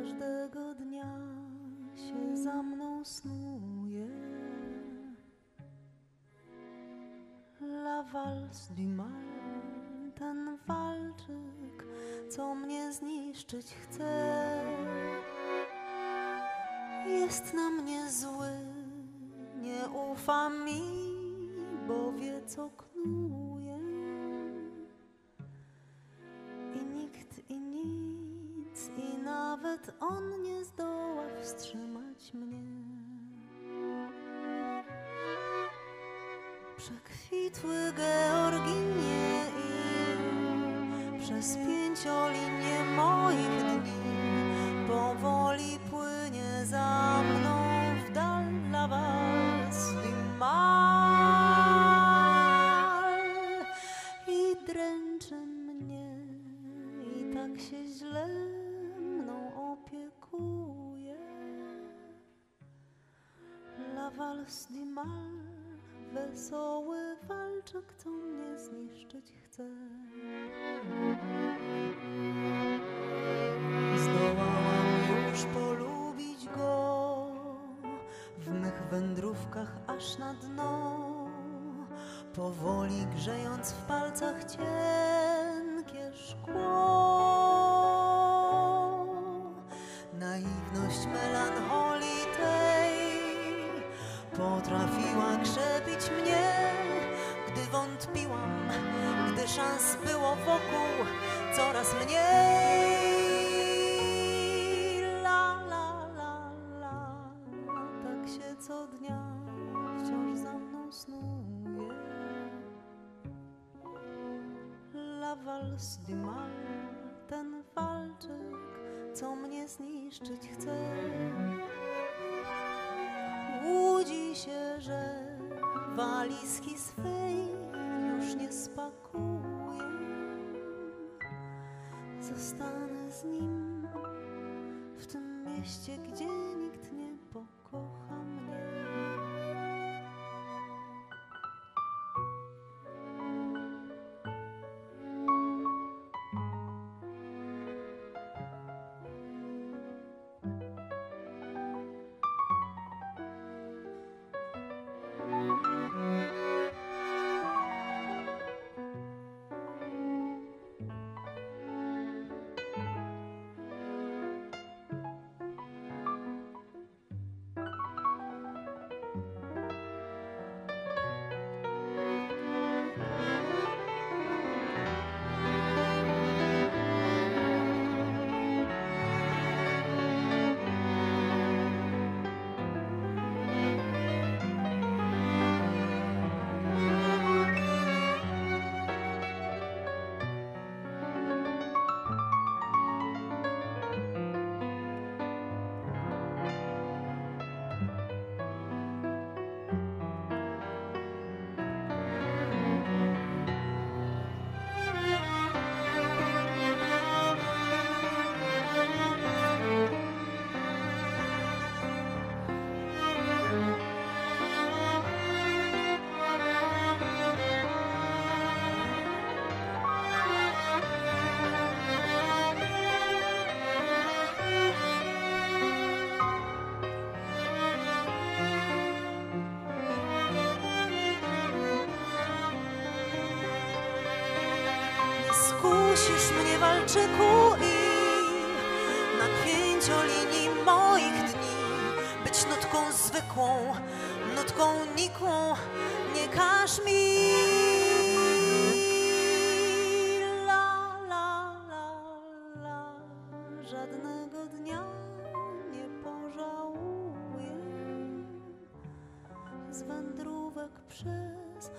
każdego dnia się za mną snuje. La Vals du Mal, ten walczyk, co mnie zniszczyć chce. Jest na mnie zły, nie ufa mi, bo wie co knuje. Nawet on nie zdoła wstrzymać mnie. Przekwitły Georginie i przez pięciolinię moich dni powoli płynie za mną w dal la valse du mal i dręczy mnie i tak się źle Du mal, wesoły walczyk, co mnie zniszczyć chce. Zdołałam już polubić go. W mych wędrówkach aż na dno, powoli grzejąc w palcach cienkie szans było wokół coraz mniej. La, la, la, la, tak się co dnia wciąż za mną snuje. La valse du ten walczyk, co mnie zniszczyć chce. Łudzi się, że walizki swej spakuje. Zostanę z nim w tym mieście, gdzie skusisz mnie, walczyku, i na pięciolinii moich dni być nutką zwykłą, nutką nikłą, nie każ mi. La, la, la, la, żadnego dnia nie pożałuję z wędrówek przez